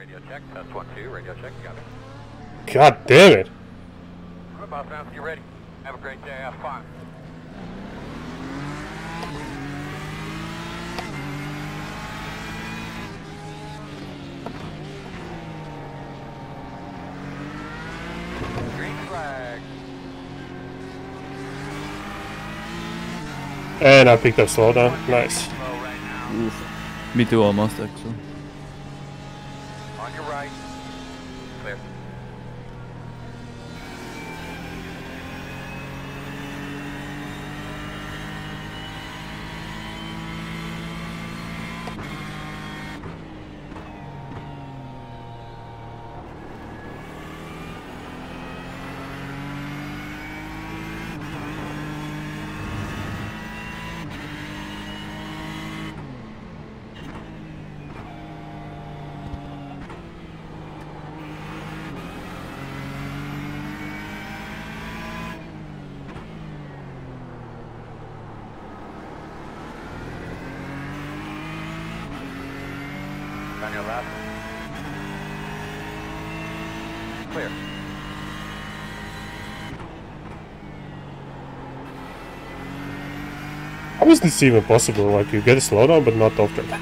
Radio check, test one, two, radio check, got it. God damn it. All right, boss man, you ready? Have a great day, have fun. Green flag. And I picked up slowdown. Nice. Low right now. Oof. Me too, almost actually. Right. Clear. On your left. Clear. How is this even possible? Like, you get a slowdown, but not off track.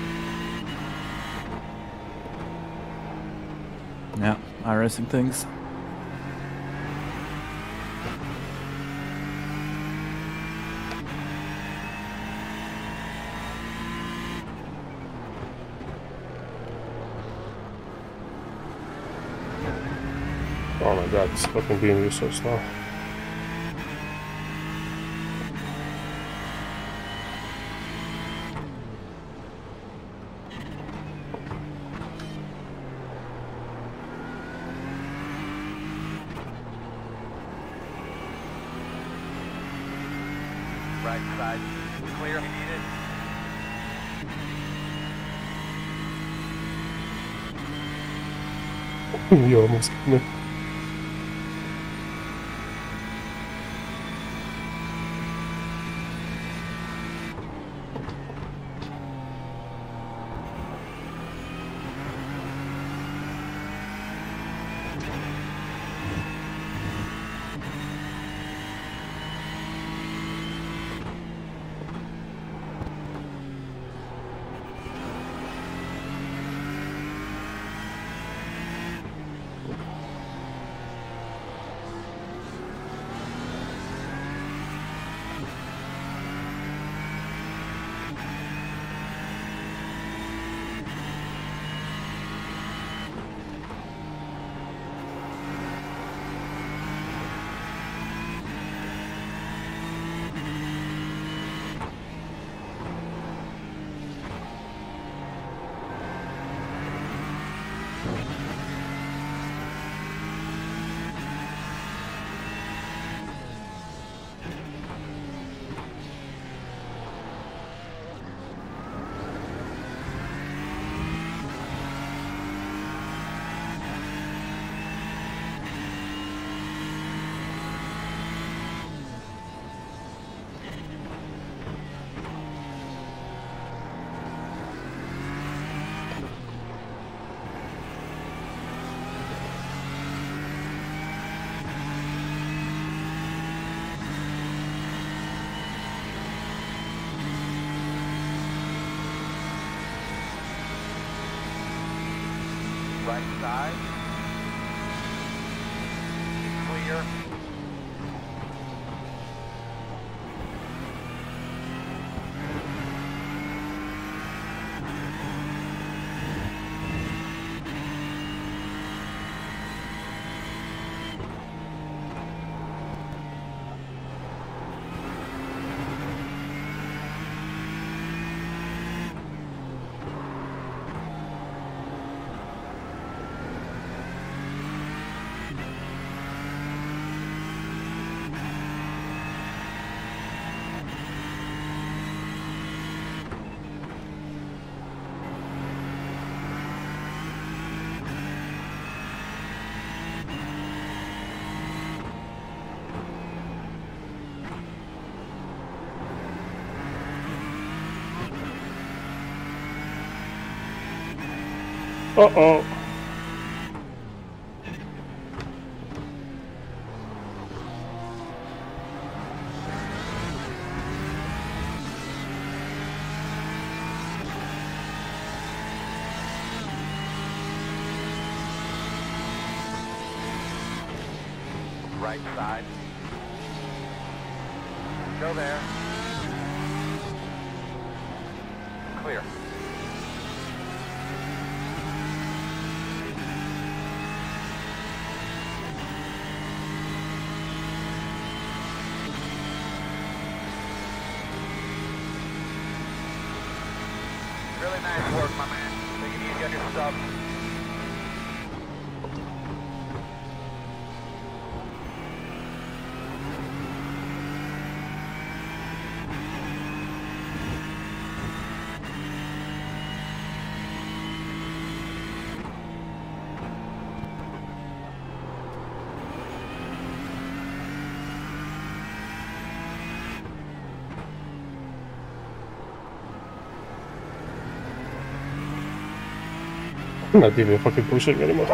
Yeah, iRacing things. Oh my god, this fucking beam is so Right side. Clear if you need it. you almost. Right side. Clear. Uh oh. right side. Go there. Clear. Really nice work, my man. Take it easy on your stuff. I'm not even fucking pushing anymore.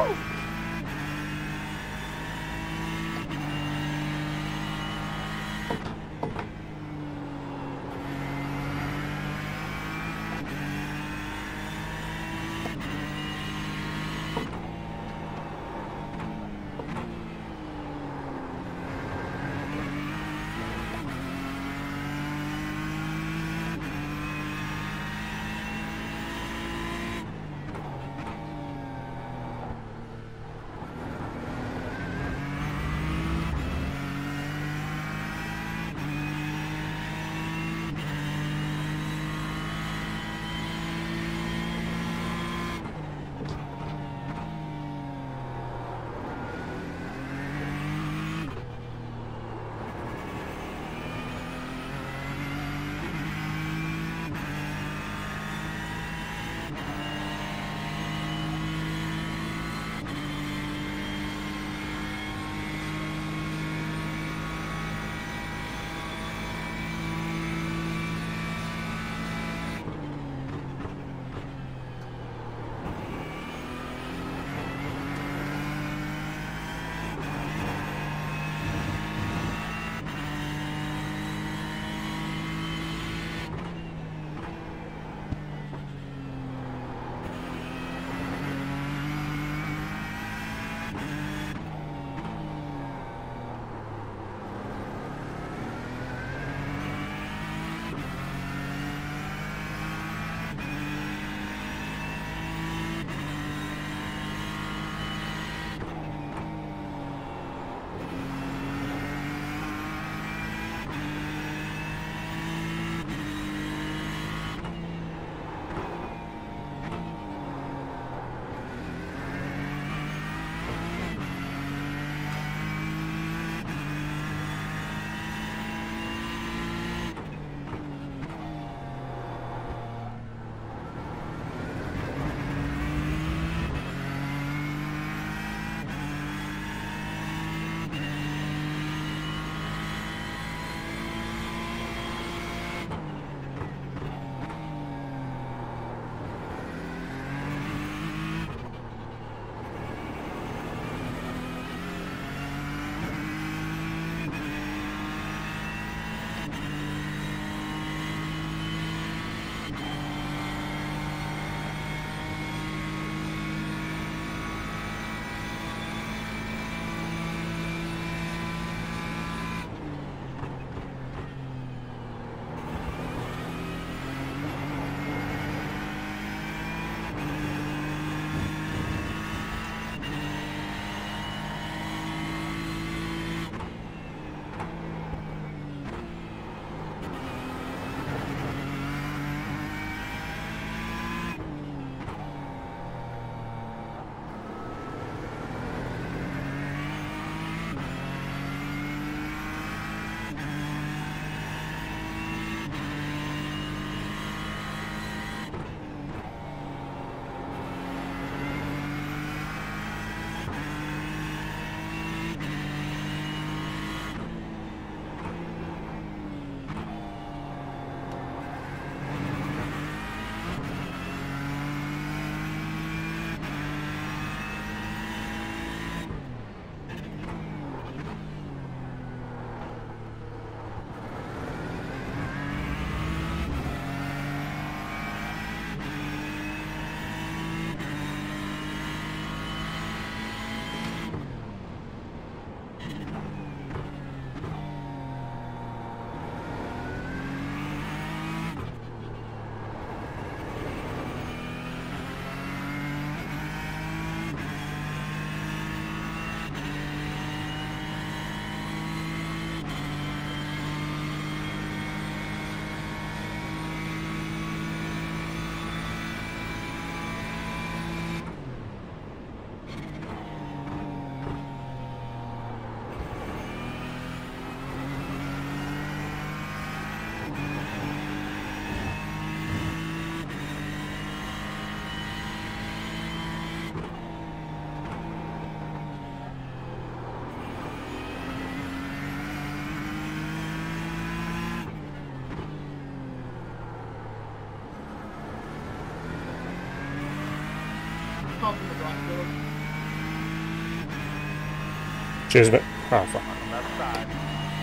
Cheers, mate. Oh, fuck.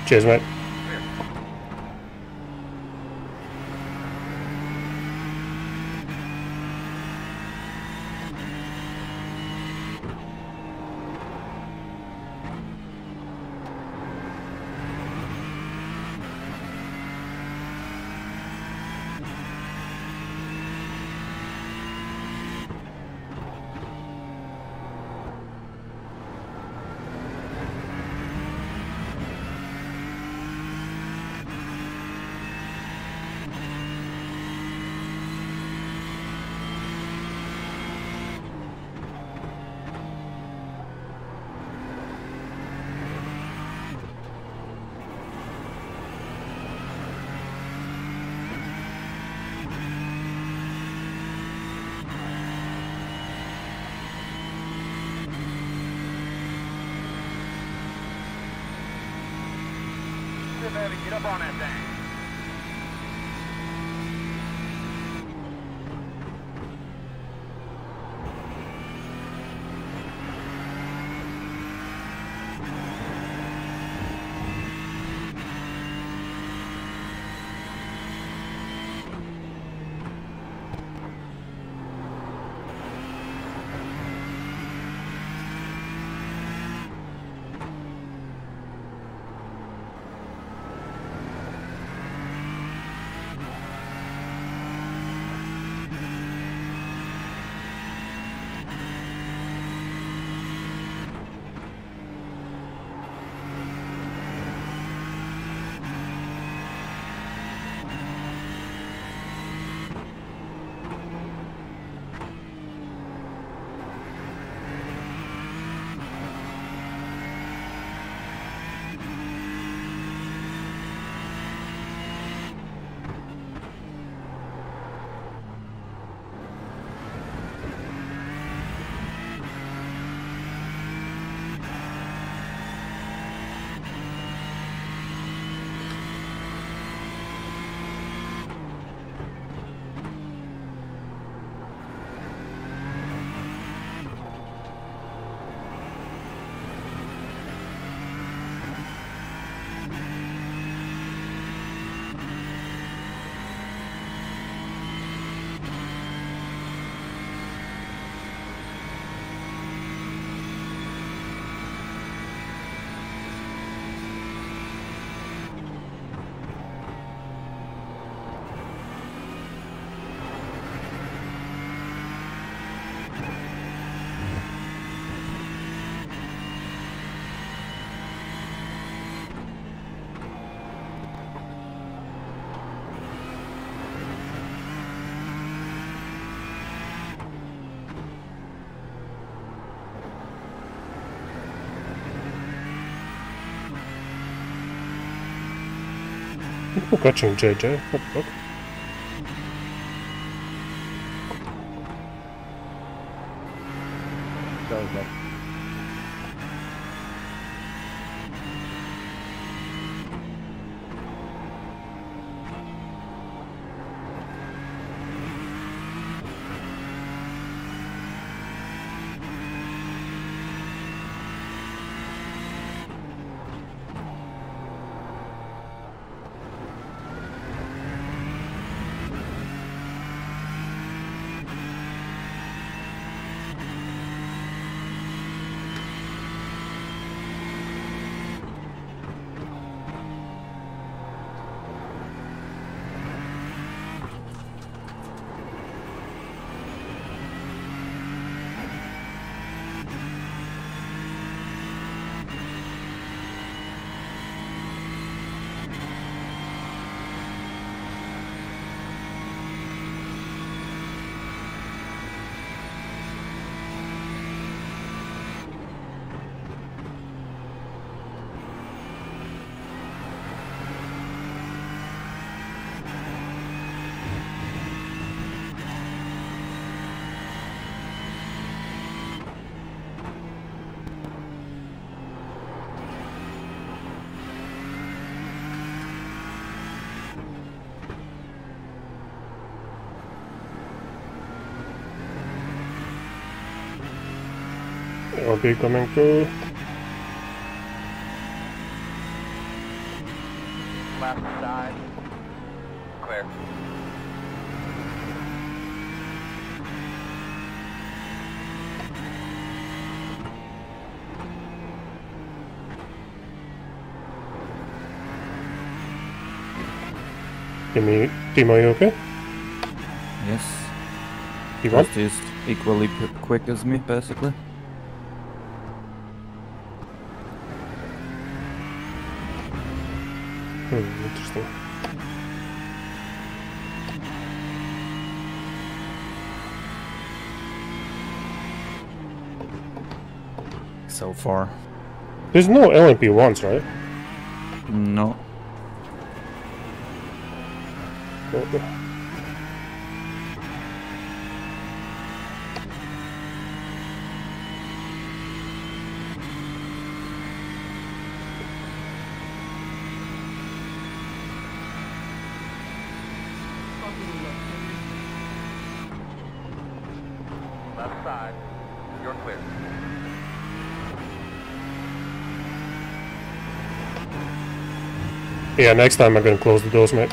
Cheers, mate. Pukacz JJ, hop, hop. LB coming through. Left side. Clear. Timmy, Timo, you okay? Yes. You want? Just equally p- quick as me, basically. Interesting. So far. There's no LMP ones, right? No. Okay. Left side. You're clear. Yeah, next time I'm gonna close the doors, mate.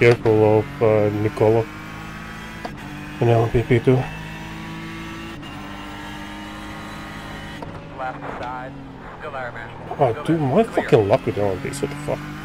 Careful of uh, Nicola and LMP2. Left side. Still there, man. Oh, dude, my fucking luck with LMPs, what the fuck?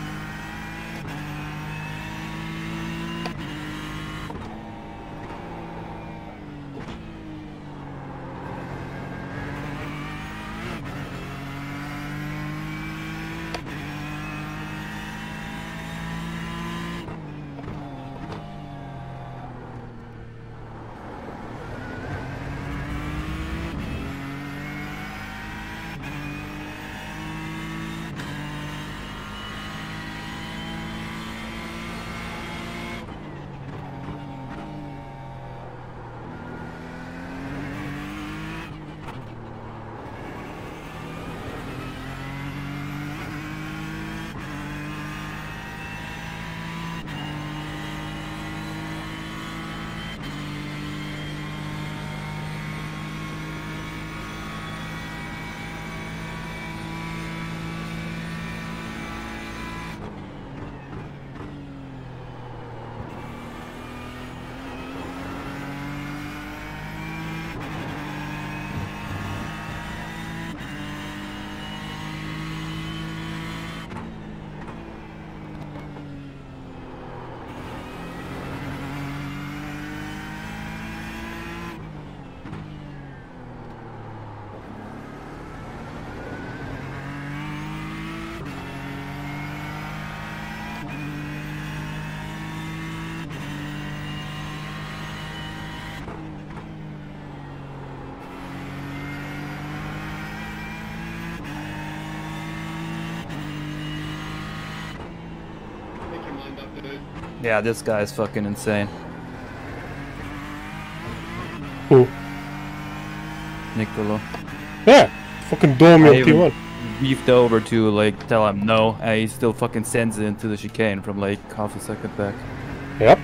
Yeah, this guy is fucking insane. Who? Niccolo. Yeah! Fucking dome me I on even T1. beefed over to like tell him no, and he still fucking sends it into the chicane from like half a second back. Yep.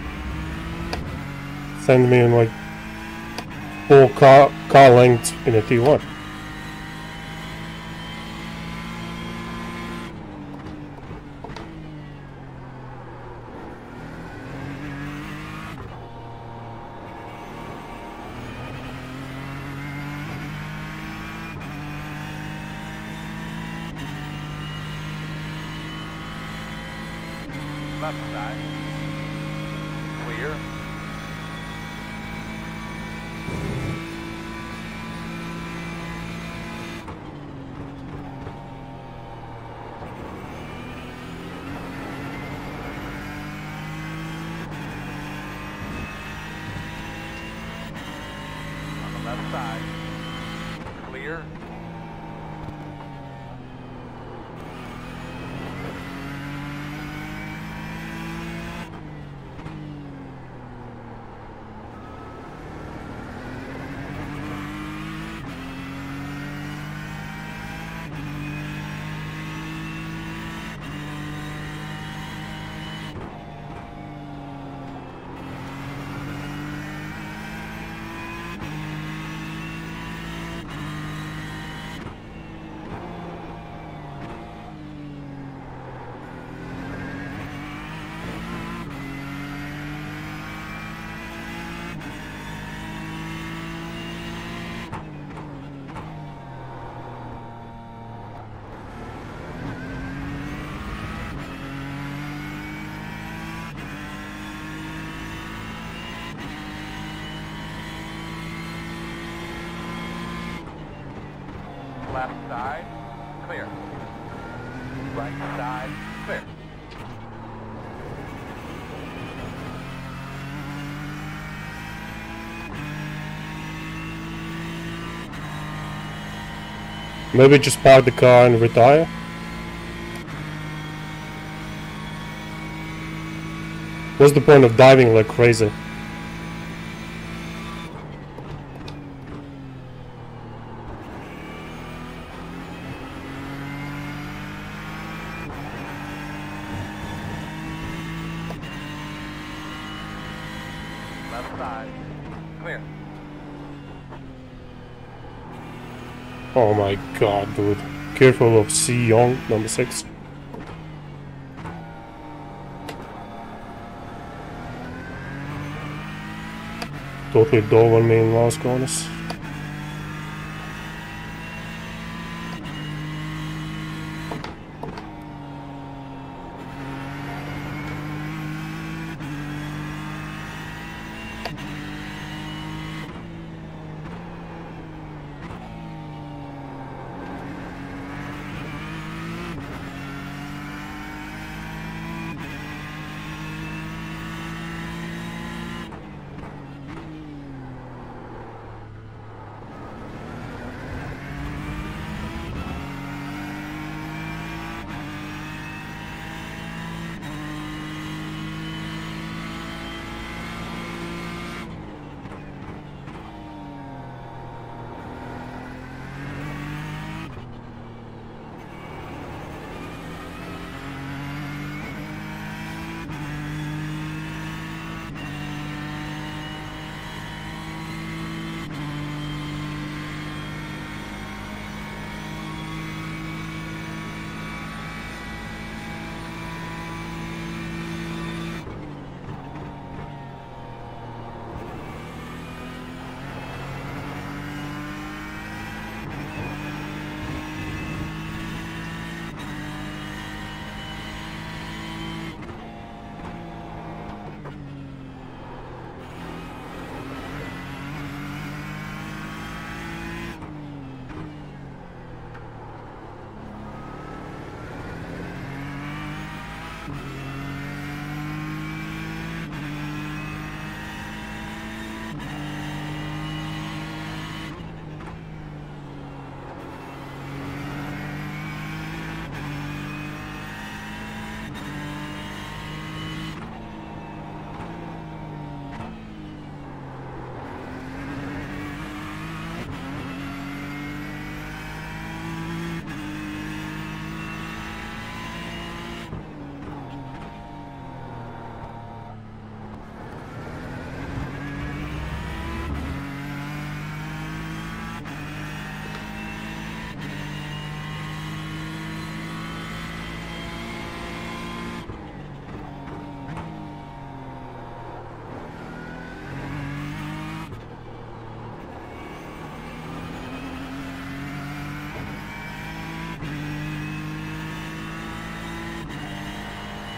Send me in like full car car length in a T1. Maybe just park the car and retire? What's the point of diving like crazy? Dude. Careful of C Young, number 6. Totally dove on me in last corners.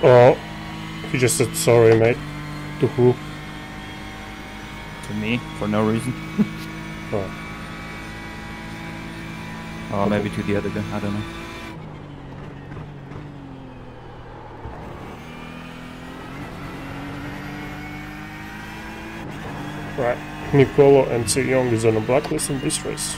Oh, he just said sorry, mate. To who? To me, for no reason. Oh. Or maybe to the other guy, I don't know. Right. Nicolo and Young is on a blacklist in this race.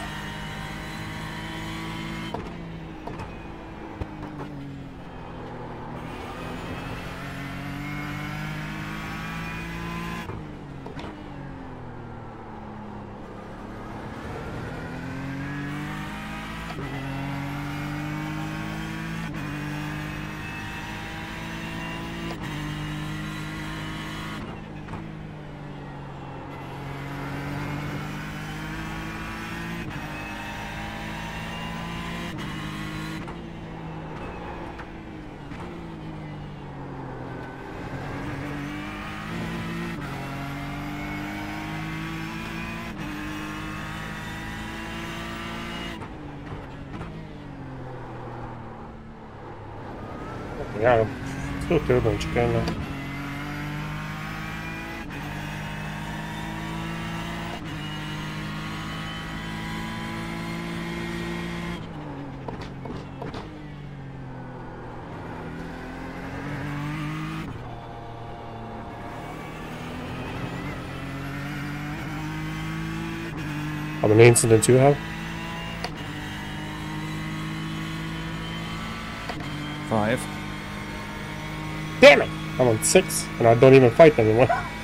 Miałem. Tu, tu, czekamy. How many incidents you have? Six, and I don't even fight anyone.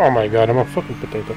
Oh my god, I'm a fucking potato.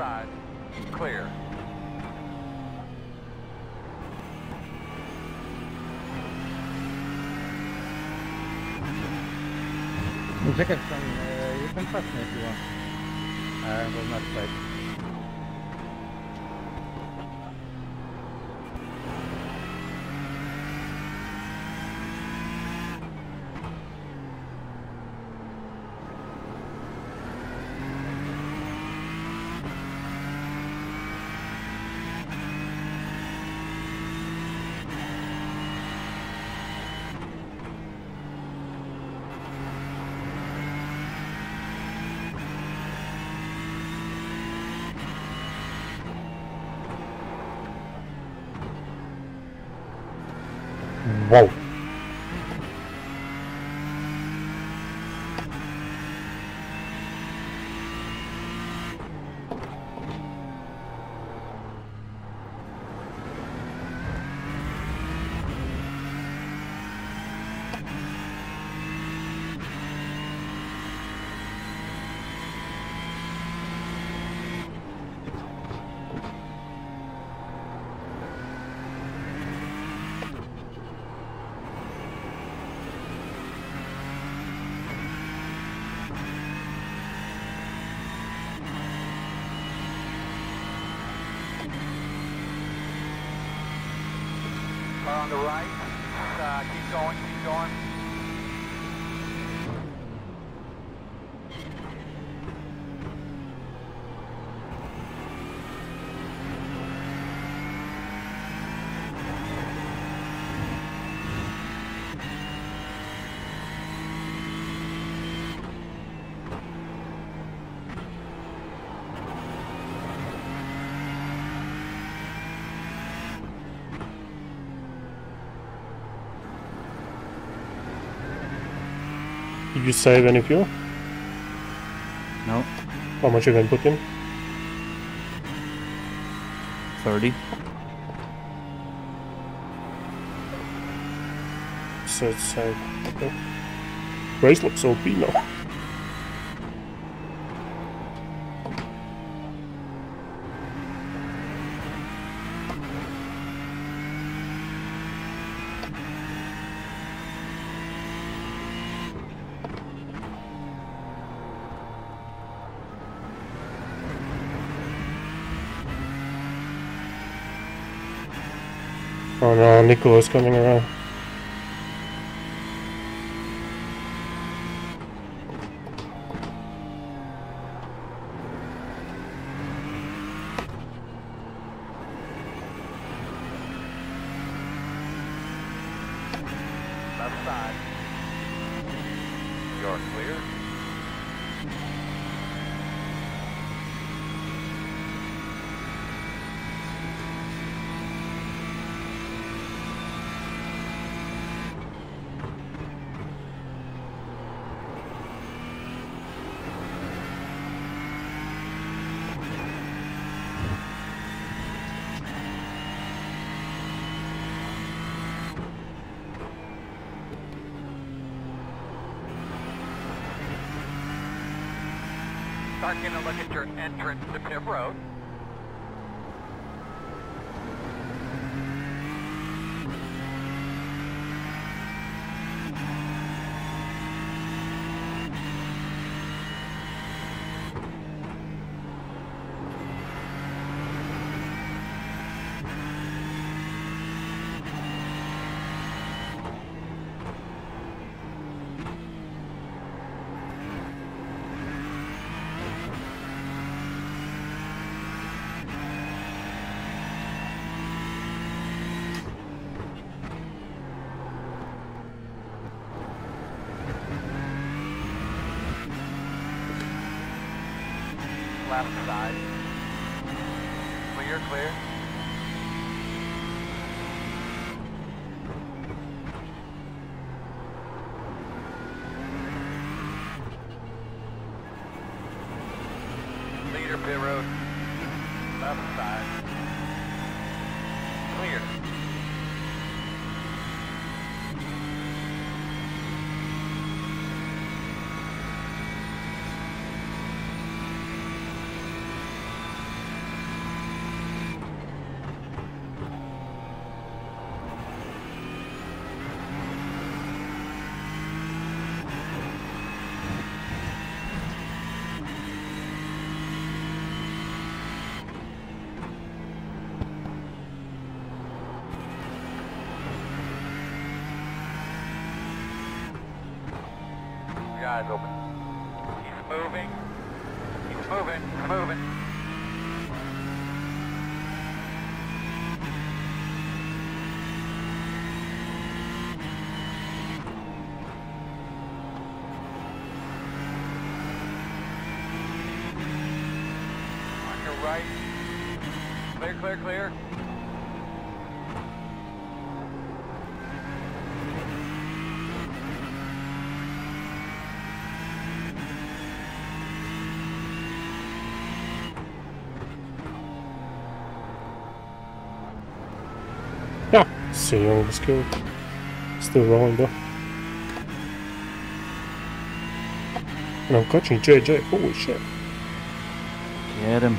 Side. Clear. Czekaj, tam e, jestem pasny chyba. E, bo na tutaj. Wow. Did you save any fuel? No, How much you can put in? 30. So it's save. Okay. Race looks OP now. No, coming around. Left side. You're clear. Start getting a look at your entrance to Pit Road. Left side. Clear, clear. Leader pit road. Left side. Clear. eyes open. He's moving. He's moving. He's moving. On your right. Clear, clear, clear. Yeah, C Young was killed. Still rolling though. And I'm catching JJ, holy shit. Get him.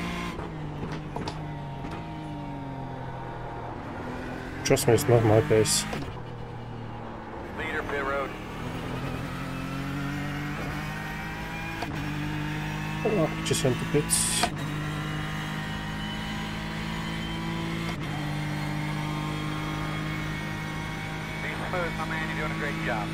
Trust me, it's not my base. Leader, pit road. Oh, just went to pits. Be smooth, my man. You're doing a great job.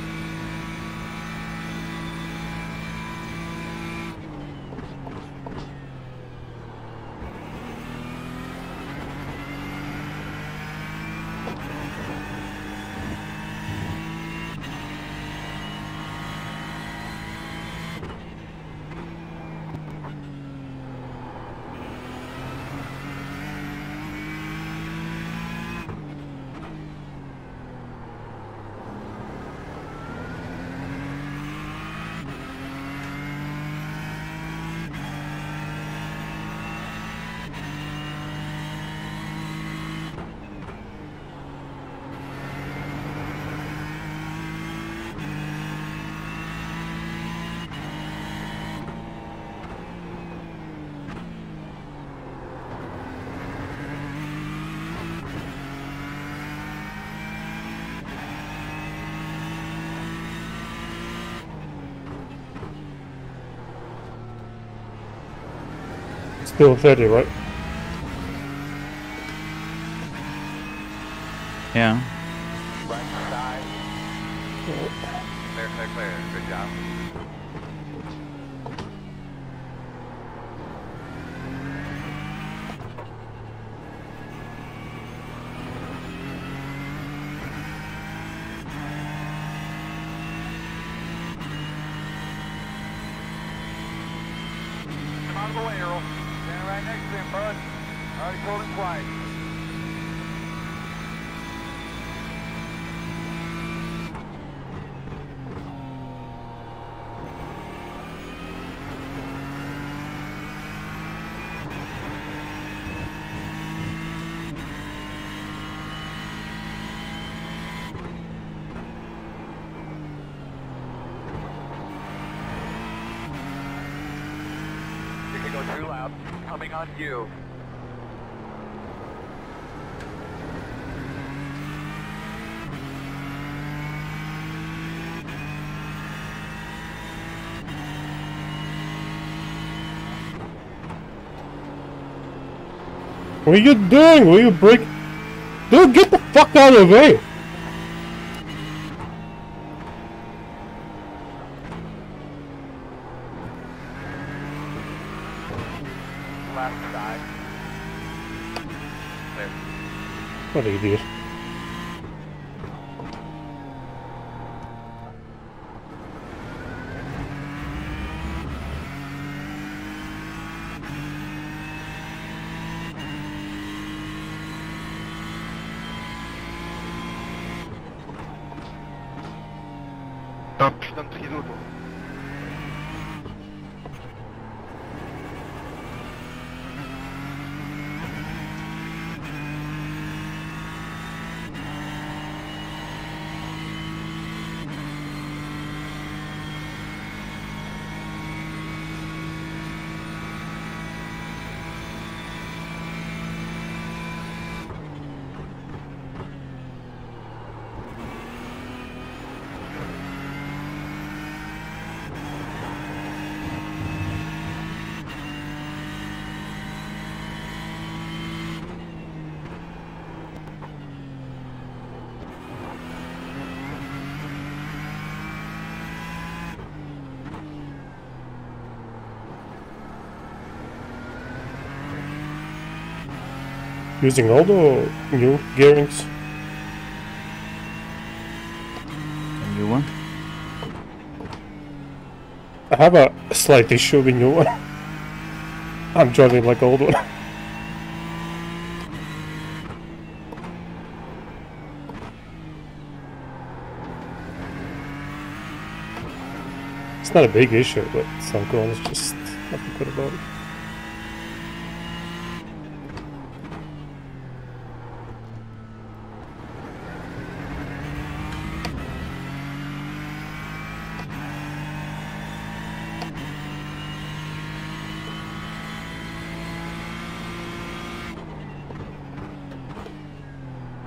Still 30, right? Yeah. Right side. Clear, clear, clear. Good job. Come out of the way, Earl. Stand right next to him, bud. Already told him twice. You can go too loud. Coming on you. What are you doing? Will you break? Dude, get the fuck out of the way! Using old or new gearings? A new one. I have a slight issue with new one. I'm driving like old one. It's not a big issue, but some corners just nothing good about it.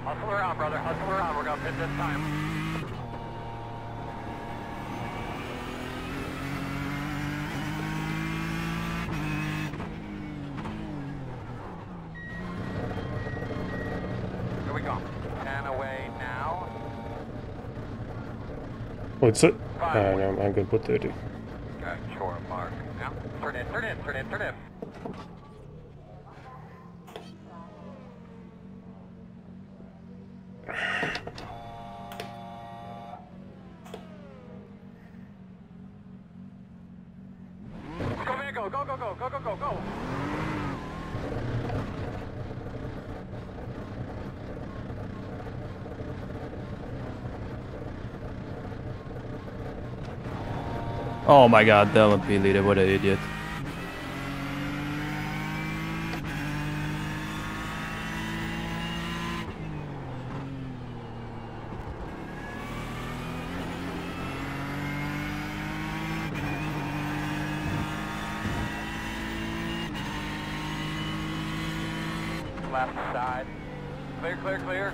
Hustle around, brother. Hustle around. We're gonna pit this time. Here we go. And away now. What's it? Ah, no, I'm gonna put 30. Good. Shore mark. Now, turn in, turn in, turn in, turn in. Oh my god, the LMP leader, what an idiot. Left side. Clear, clear, clear.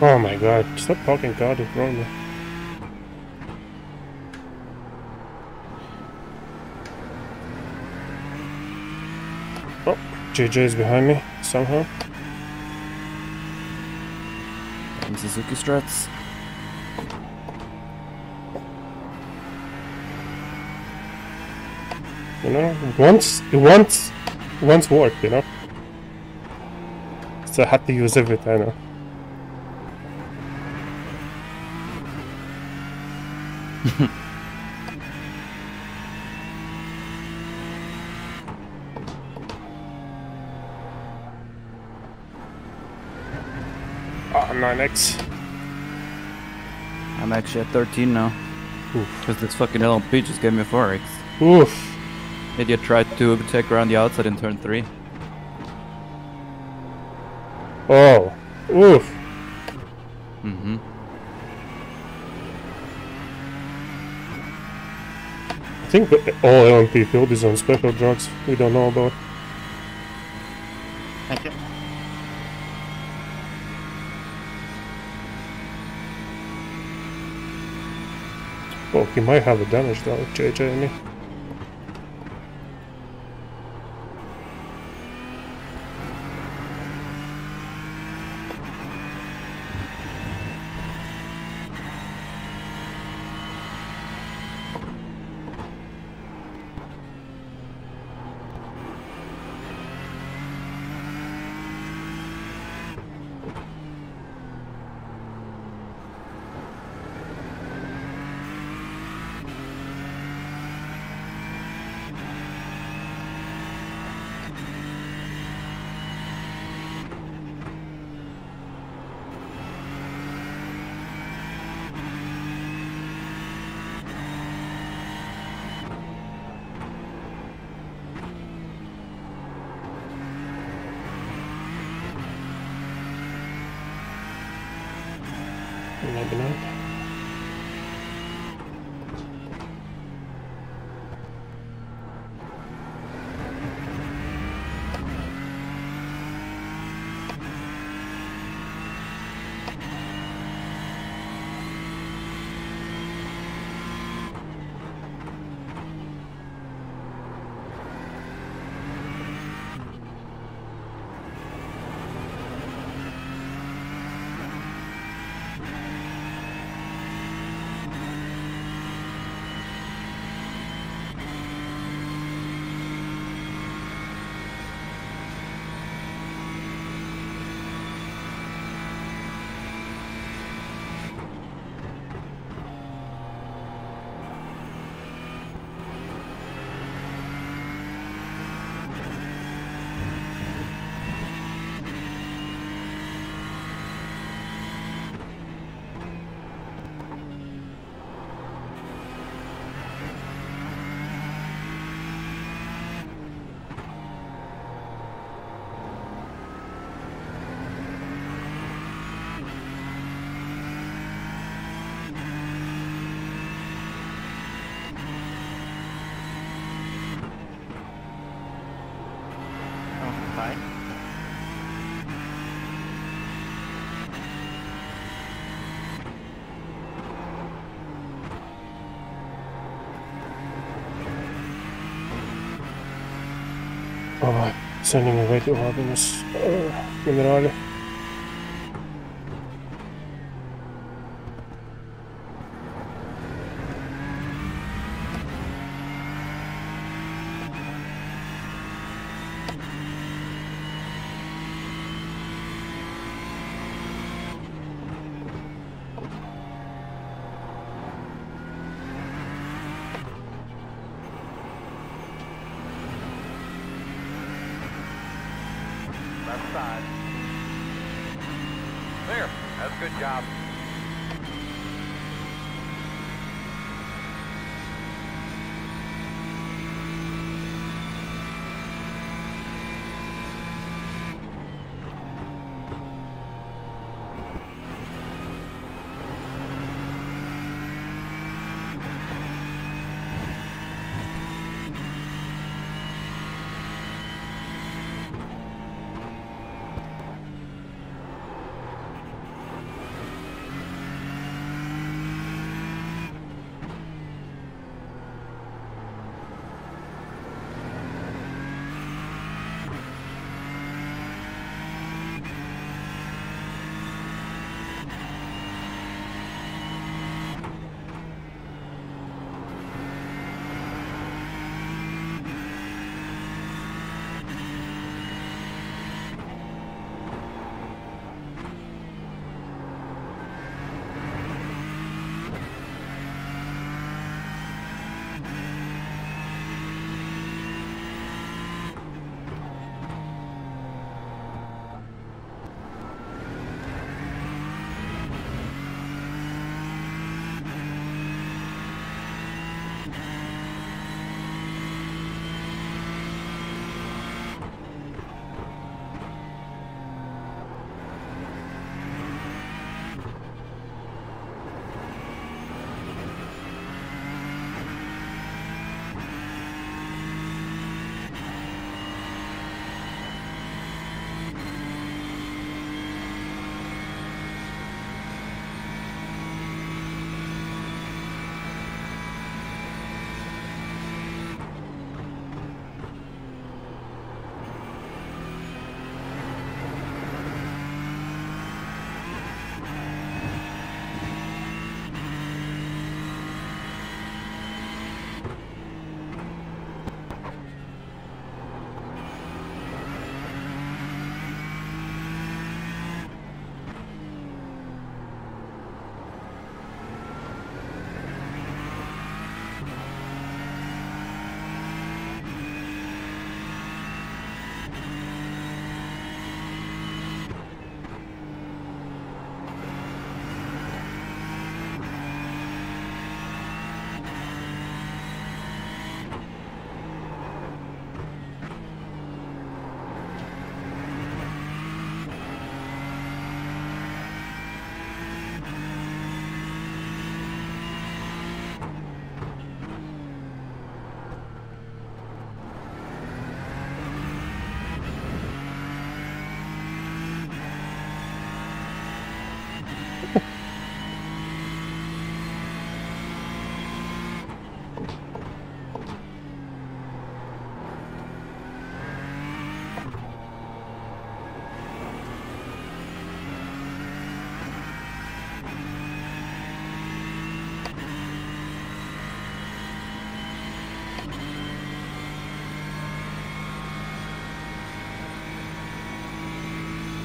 Oh my god, stop talking God in front of me. JJ is behind me somehow. Some Suzuki struts. You know, once it once once worked, you know. So I had to use every time now. Ah, 9x. I'm actually at 13 now. Oof. Because this fucking LMP just gave me a 4x. Oof. Idiot tried to take around the outside in turn 3. Oh. Oof. Mm-hmm. I think that all LMP build is on special drugs we don't know about. He might have a damage though, JJ me. Sending me way too hard in this uh, minerale.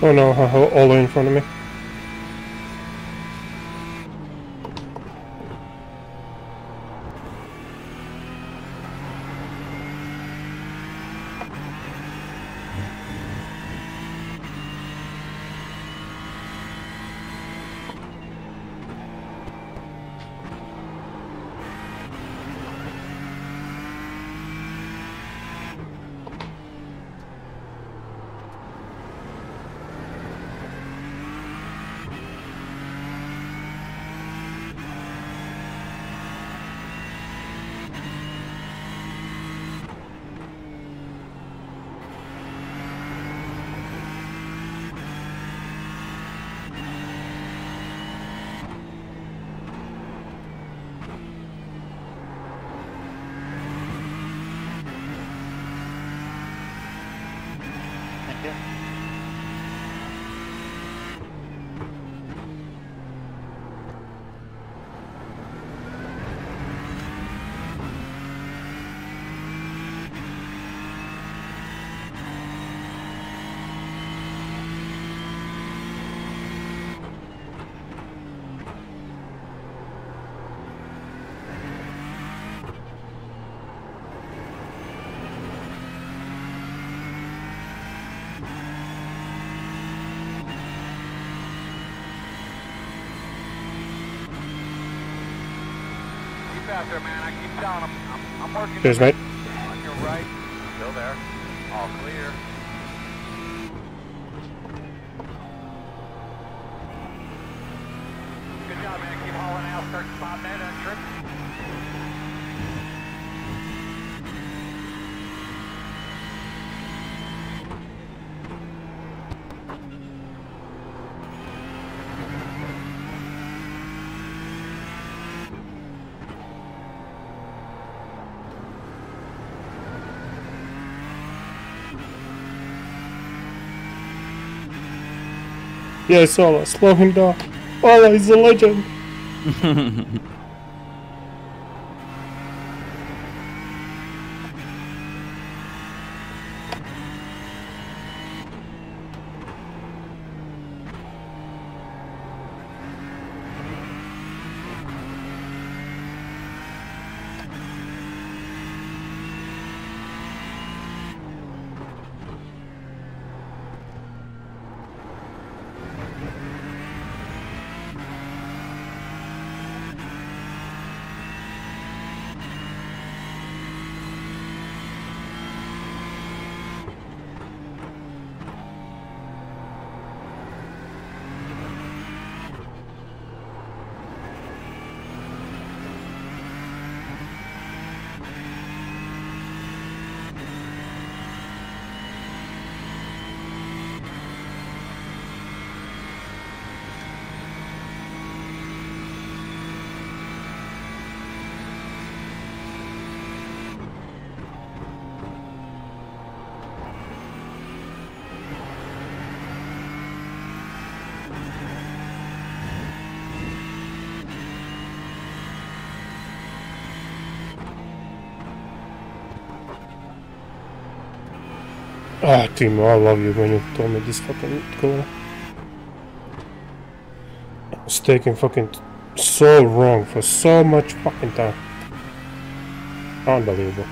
Oh no, all the way in front of me. Cheers, mate. On your right. Still there. All clear. Good job, man. Keep hauling out. Start spotting that entrance. Yeah, Sala, slow him down. Sala is a legend. Ah, Timo, I love you when you told me this fucking corner. I was taking fucking so wrong for so much fucking time. Unbelievable.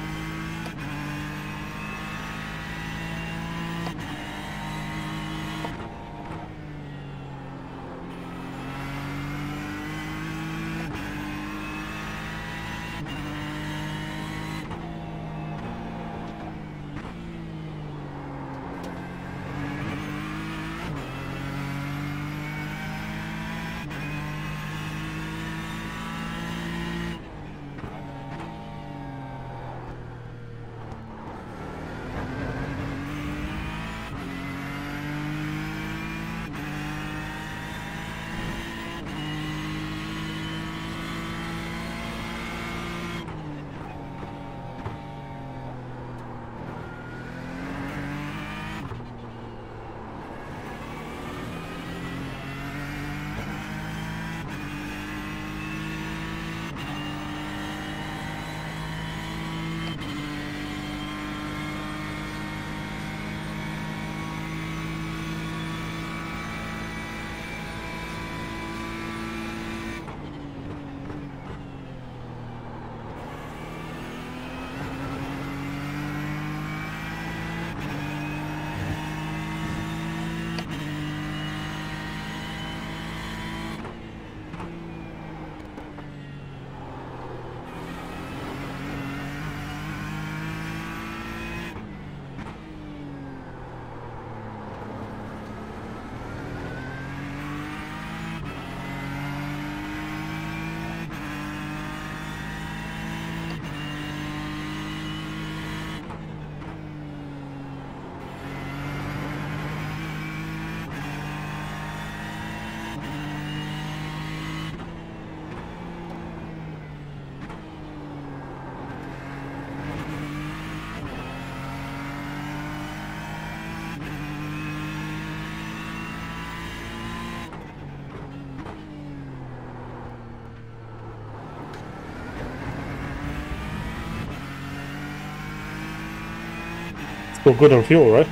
Still good on fuel, right?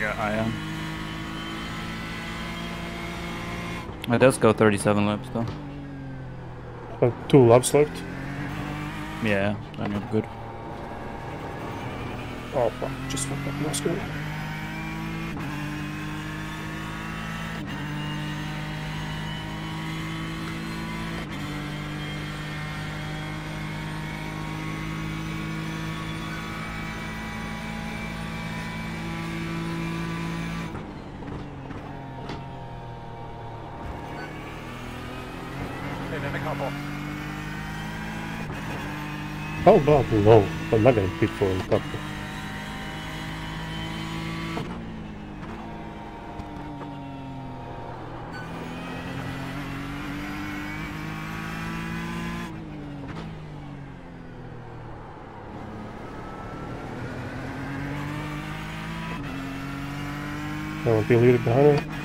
Yeah, I am. It does go 37 laps though. Uh, two laps left. Yeah, I'm not good. Oh fuck, just fucked up my screen. And then a couple. How about no? I'm not getting pit for be a little bit behind her.